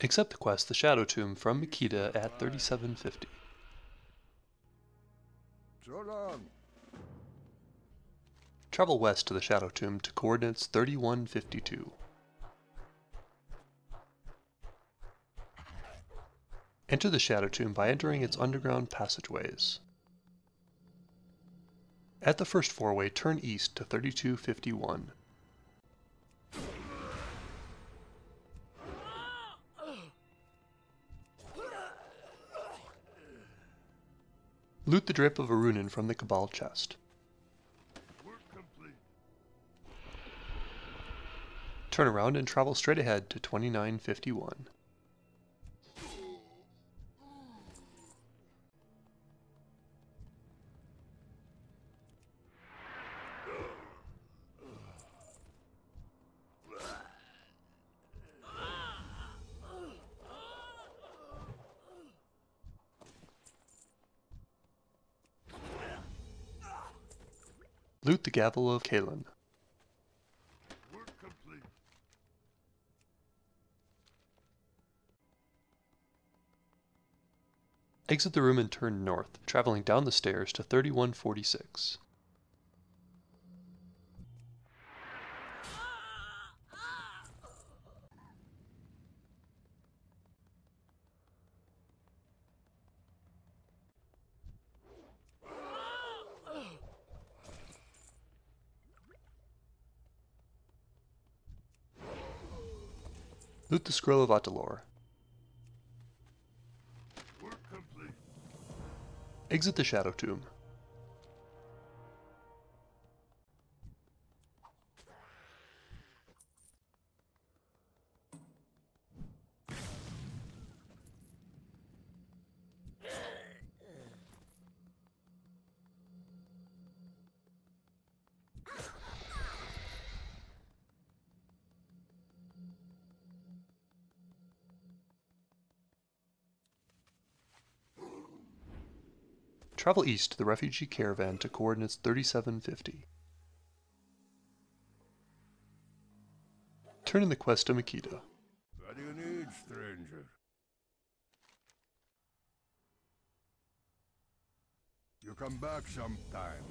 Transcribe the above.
Accept the quest The Shadow Tomb from Mekeda at 3750. So long. Travel west to the Shadow Tomb to coordinates 3152. Enter the Shadow Tomb by entering its underground passageways. At the first four-way, turn east to 3251. Loot the Drape of Arunen from the Cabal chest. Turn around and travel straight ahead to 2951. Loot the Gavel of K'alen. Exit the room and turn north, traveling down the stairs to 3146. Loot the Scroll of Atalor. Exit the Shadow Tomb. Travel east to the refugee caravan to coordinates 3750. Turn in the quest to Mekeda. What do you need, stranger? You come back sometime.